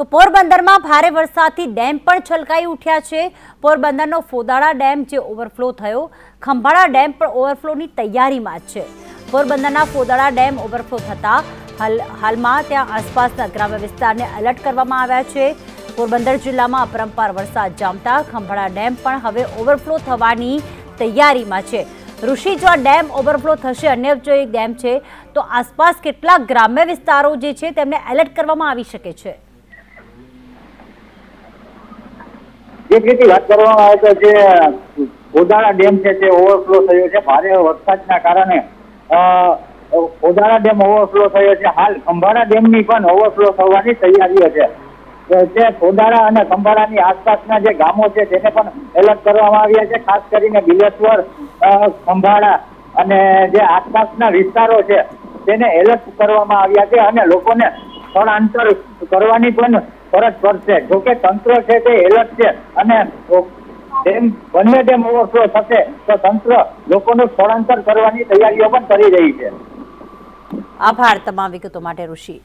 તો પોરબંદરમાં ભારે વરસાદથી ડેમ પણ છલકાઈ ઉઠ્યા છે. પોરબંદરનો ફોદાળા ડેમ જે ઓવરફ્લો થયો, ખંભાળા ડેમ પણ ઓવરફ્લોની તૈયારીમાં છે. પોરબંદરના ફોદાળા ડેમ ઓવરફ્લો થતાં હાલ, હાલમાં ત્યાં આસપાસના ગ્રામ્ય વિસ્તારને એલર્ટ કરવામાં આવ્યા છે. પોરબંદર જિલ્લામાં અપરંપાર વરસાદ જામતા ખંભાળા ડેમ પણ હવે ઓવરફ્લો થવાની તૈયારીમાં છે. ઋષિ જો ડેમ ઓવરફ્લો થશે, અન્ય જો એક ડેમ છે, તો આસપાસ કેટલાક ગ્રામ્ય વિસ્તારો જે છે તેમને એલર્ટ કરવામાં આવી શકે છે. જે રીતે વાત કરવામાં આવે તો જે ઓદાળા ડેમ છે તે ઓવરફ્લો થયો છે. ભારે વરસાદના કારણે અ, ઓદાળા ડેમ ઓવરફ્લો થયો છે. હાલ ખંભાળા ડેમની પણ ઓવરફ્લો થવાની તૈયારીઓ છે. જે ઓદાળા અને ખંભાળાની આસપાસના જે ગામો છે તેને પણ એલર્ટ કરવામાં આવ્યા છે. ખાસ કરીને બિલેશ્વર ખંભાળા અને જે આસપાસના વિસ્તારો છે તેને એલર્ટ કરવામાં આવ્યા છે અને લોકોને સ્થળાંતર કરવાની પણ ફરજ પડશે. જોકે તંત્ર છે તે એલર્ટ છે અને ડેમ બંને ડેમ ઓવરફ્લો થશે, તો તંત્ર લોકોનું સ્થળાંતર કરવાની તૈયારીઓ પણ કરી રહી છે. આભાર તમામ વિગતો માટે ઋષિ.